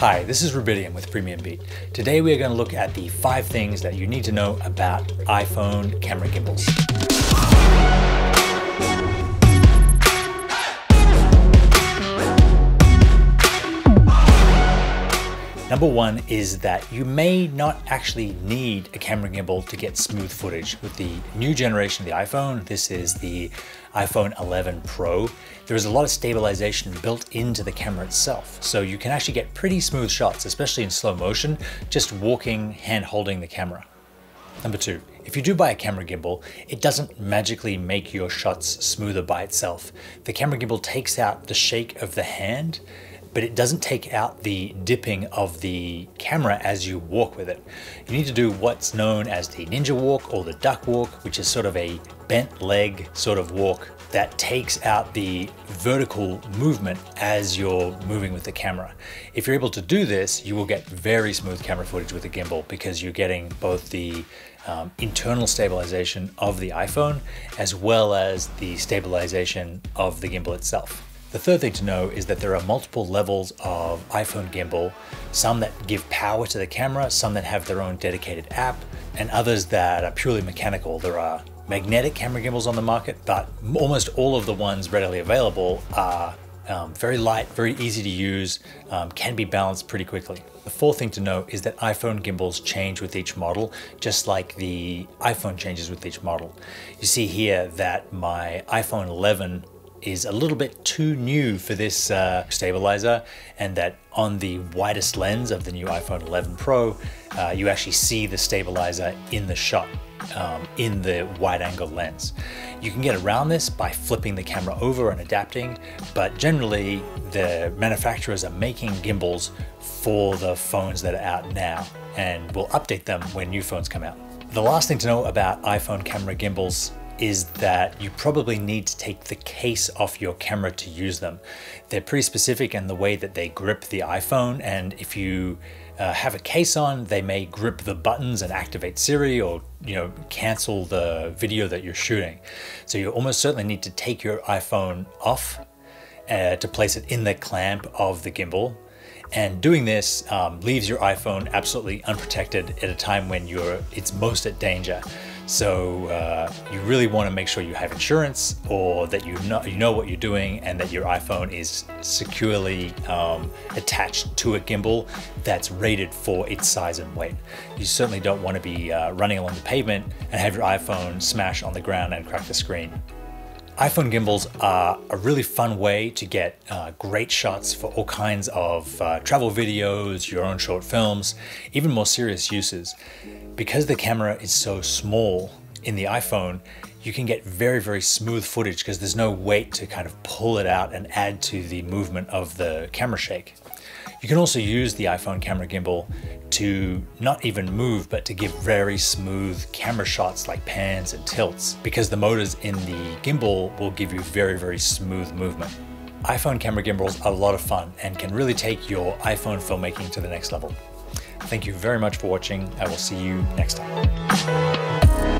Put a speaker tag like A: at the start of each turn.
A: Hi, this is Rubidium with PremiumBeat. Today we are going to look at the five things that you need to know about iPhone camera gimbals. Number one is that you may not actually need a camera gimbal to get smooth footage. With the new generation of the iPhone, this is the iPhone 11 Pro, there is a lot of stabilization built into the camera itself. So you can actually get pretty smooth shots, especially in slow motion, just walking, hand holding the camera. Number two, if you do buy a camera gimbal, it doesn't magically make your shots smoother by itself. The camera gimbal takes out the shake of the hand but it doesn't take out the dipping of the camera as you walk with it. You need to do what's known as the ninja walk or the duck walk, which is sort of a bent leg sort of walk that takes out the vertical movement as you're moving with the camera. If you're able to do this, you will get very smooth camera footage with the gimbal because you're getting both the um, internal stabilization of the iPhone as well as the stabilization of the gimbal itself. The third thing to know is that there are multiple levels of iPhone gimbal, some that give power to the camera, some that have their own dedicated app, and others that are purely mechanical. There are magnetic camera gimbals on the market, but almost all of the ones readily available are um, very light, very easy to use, um, can be balanced pretty quickly. The fourth thing to know is that iPhone gimbals change with each model, just like the iPhone changes with each model. You see here that my iPhone 11 is a little bit too new for this uh, stabilizer and that on the widest lens of the new iPhone 11 Pro, uh, you actually see the stabilizer in the shot. Um, in the wide angle lens. You can get around this by flipping the camera over and adapting, but generally the manufacturers are making gimbals for the phones that are out now and will update them when new phones come out. The last thing to know about iPhone camera gimbals is that you probably need to take the case off your camera to use them. They're pretty specific in the way that they grip the iPhone and if you uh, have a case on, they may grip the buttons and activate Siri or you know cancel the video that you're shooting. So you almost certainly need to take your iPhone off uh, to place it in the clamp of the gimbal. And doing this um, leaves your iPhone absolutely unprotected at a time when you're it's most at danger. So uh, you really want to make sure you have insurance or that you know, you know what you're doing and that your iPhone is securely um, attached to a gimbal that's rated for its size and weight. You certainly don't want to be uh, running along the pavement and have your iPhone smash on the ground and crack the screen. iPhone gimbals are a really fun way to get uh, great shots for all kinds of uh, travel videos, your own short films, even more serious uses because the camera is so small in the iPhone, you can get very, very smooth footage because there's no weight to kind of pull it out and add to the movement of the camera shake. You can also use the iPhone camera gimbal to not even move, but to give very smooth camera shots like pans and tilts because the motors in the gimbal will give you very, very smooth movement. iPhone camera gimbals are a lot of fun and can really take your iPhone filmmaking to the next level. Thank you very much for watching. I will see you next time.